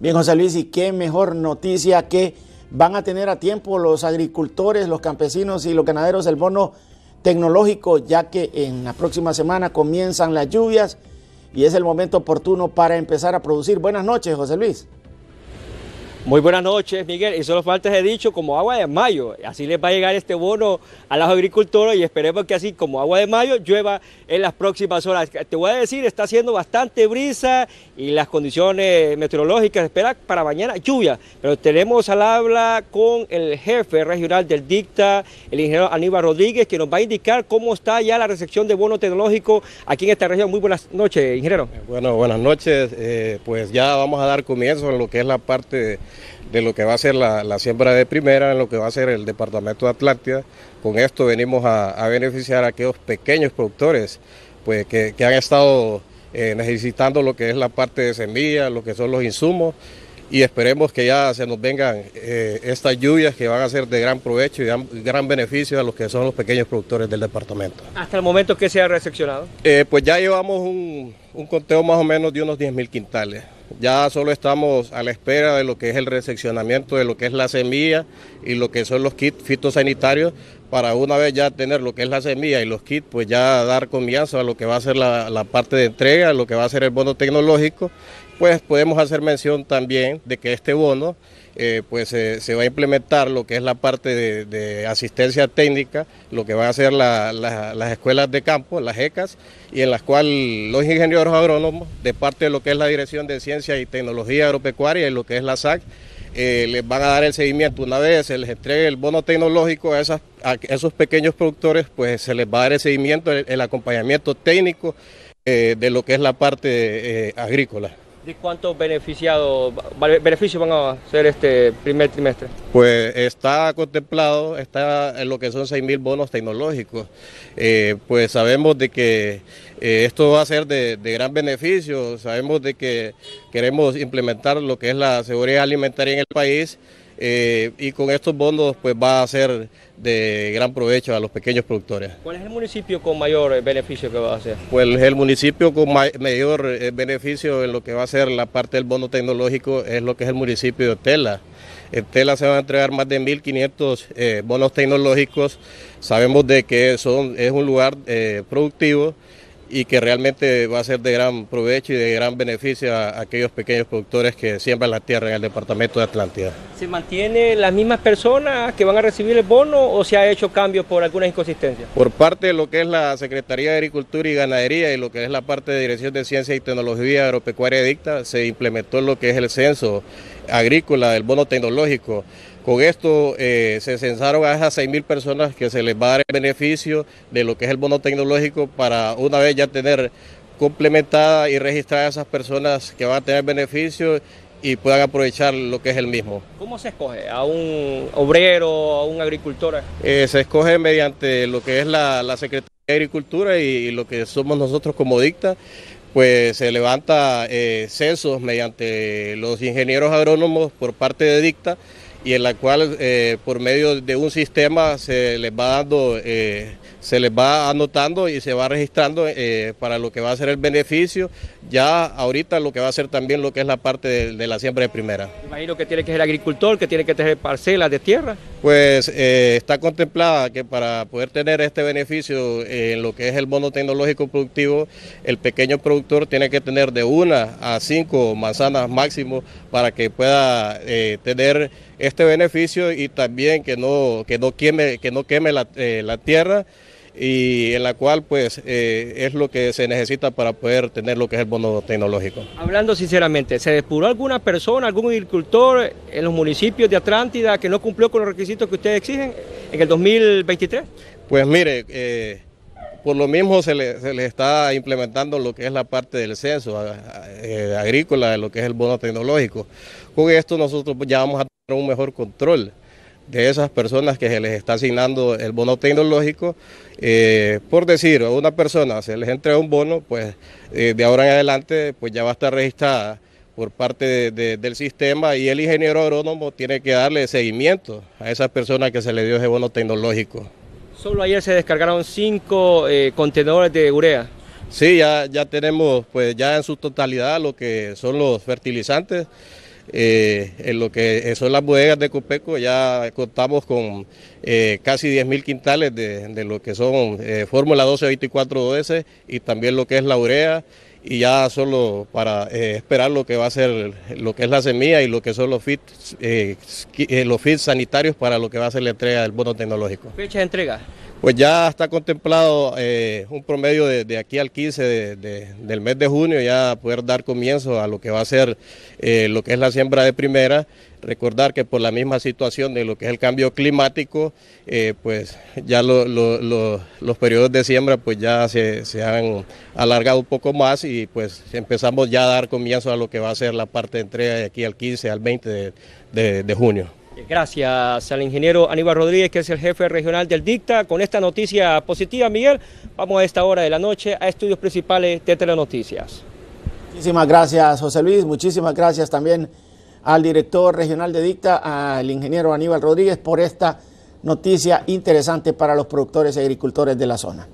Bien, José Luis, y qué mejor noticia que van a tener a tiempo los agricultores, los campesinos y los ganaderos el bono tecnológico, ya que en la próxima semana comienzan las lluvias y es el momento oportuno para empezar a producir. Buenas noches, José Luis. Muy buenas noches, Miguel. Y solo falta he dicho como agua de mayo. Así les va a llegar este bono a los agricultores y esperemos que así como agua de mayo llueva en las próximas horas. Te voy a decir, está haciendo bastante brisa y las condiciones meteorológicas esperan para mañana lluvia. Pero tenemos al habla con el jefe regional del DICTA, el ingeniero Aníbal Rodríguez, que nos va a indicar cómo está ya la recepción de bono tecnológico aquí en esta región. Muy buenas noches, ingeniero. Bueno, buenas noches. Eh, pues ya vamos a dar comienzo en lo que es la parte lo que va a ser la, siembra de primera, en lo que va a ser el departamento de Atlántida. Con esto venimos a, beneficiar a aquellos pequeños productores pues, que, han estado eh, necesitando lo que es la parte de semilla, lo que son los insumos y esperemos que ya se nos vengan eh, estas lluvias que van a ser de gran provecho y gran, gran, beneficio a los que son los pequeños productores del departamento. ¿Hasta el momento que se ha recepcionado? Eh, pues ya llevamos un, un conteo más o menos de unos 10 mil quintales. Ya solo estamos a la espera de lo que es el reseccionamiento de lo que es la semilla y lo que son los kits fitosanitarios para una vez ya tener lo que es la semilla y los kits, pues ya dar comienzo a lo que va a ser la, parte de entrega, lo que va a ser el bono tecnológico, pues podemos hacer mención también de que este bono eh, pues se va a implementar lo que es la parte de, asistencia técnica, lo que van a ser las escuelas de campo, las ECAS, y en las cuales los ingenieros agrónomos, de parte de lo que es la Dirección de Ciencia y Tecnología Agropecuaria y lo que es la SAC, eh, les van a dar el seguimiento. Una vez se les entregue el bono tecnológico a, esos pequeños productores, pues se les va a dar el seguimiento, el, acompañamiento técnico eh, de lo que es la parte agrícola. ¿De cuántos beneficiados, beneficios van a ser este primer trimestre? Pues está contemplado, está en lo que son 6 mil bonos tecnológicos. Eh, pues sabemos de que eh, esto va a ser de, gran beneficio, sabemos de que queremos implementar lo que es la seguridad alimentaria en el país eh, y con estos bonos pues va a ser de gran provecho a los pequeños productores. ¿Cuál es el municipio con mayor eh, beneficio que va a hacer? Pues el municipio con mayor eh, beneficio en lo que va a ser la parte del bono tecnológico es lo que es el municipio de Tela. En Tela se van a entregar más de 1.500 bonos tecnológicos. Sabemos de que son, es un lugar productivo y que realmente va a ser de gran provecho y de gran beneficio a aquellos pequeños productores que siembran la tierra en el departamento de Atlántida. ¿Se mantiene las mismas personas que van a recibir el bono o se ha hecho cambios por algunas inconsistencias? Por parte de lo que es la Secretaría de Agricultura y Ganadería y lo que es la parte de Dirección de Ciencia y Tecnología Agropecuaria Dicta, se implementó lo que es el censo agrícola del bono tecnológico con esto eh, se censaron a esas 6.000 personas que se les va a dar el beneficio de lo que es el bono tecnológico para una vez ya tener complementada y registrada a esas personas que van a tener beneficio y puedan aprovechar lo que es el mismo. ¿Cómo se escoge? ¿A un obrero, a un agricultor? Eh, se escoge mediante lo que es la, Secretaría de Agricultura y, lo que somos nosotros como dicta, pues se levanta eh, censos mediante los ingenieros agrónomos por parte de dicta y en la cual eh, por medio de un sistema se les va dando, eh, se les va anotando y se va registrando eh, para lo que va a ser el beneficio, ya ahorita lo que va a ser también lo que es la parte de, la siembra de primera. Imagino que tiene que ser agricultor, que tiene que tener parcelas de tierra. Pues está contemplada que para poder tener este beneficio en lo que es el bono tecnológico productivo, el pequeño productor tiene que tener de una a cinco manzanas máximo para que pueda tener este beneficio y también que no, que no queme, que no queme la, eh, tierra y en la cual pues eh, es lo que se necesita para poder tener lo que es el bono tecnológico. Hablando sinceramente, ¿se depuró alguna persona, algún agricultor en los municipios de Atlántida que no cumplió con los requisitos que ustedes exigen en el 2023? Pues mire, eh, por lo mismo se le, se le, está implementando lo que es la parte del censo agrícola, lo que es el bono tecnológico. Con esto nosotros ya vamos a un mejor control de esas personas que se les está asignando el bono tecnológico. Eh, por decir, a una persona se les entrega un bono, pues eh, de ahora en adelante pues ya va a estar registrada por parte del sistema y el ingeniero agrónomo tiene que darle seguimiento a esas personas que se le dio ese bono tecnológico. Solo ayer se descargaron cinco eh, contenedores de urea. Sí, ya, ya tenemos pues ya en su totalidad lo que son los fertilizantes. Eh, en lo que son las bodegas de Copeco ya contamos con eh, casi 10.000 quintales de, lo que son eh, Fórmula 12-24 y también lo que es la urea y ya solo para esperar lo que va a ser lo que es la semilla y lo que son los fits, los sanitarios para lo que va a ser la entrega del bono tecnológico. ¿Fecha de entrega? Pues ya está contemplado eh, un promedio de, aquí al 15 del mes de junio, ya poder dar comienzo a lo que va a ser eh, lo que es la siembra de primera. Recordar que por la misma situación de lo que es el cambio climático, eh, pues ya los periodos de siembra pues ya se, han alargado un poco más y pues empezamos ya a dar comienzo a lo que va a ser la parte de entrega de aquí al 15 al 20 de junio. Gracias al ingeniero Aníbal Rodríguez, que es el jefe regional del DICTA. Con esta noticia positiva, Miguel, vamos a esta hora de la noche a estudios principales de Telenoticias. Muchísimas gracias, José Luis. Muchísimas gracias también al director regional de DICTA, al ingeniero Aníbal Rodríguez, por esta noticia interesante para los productores y agricultores de la zona.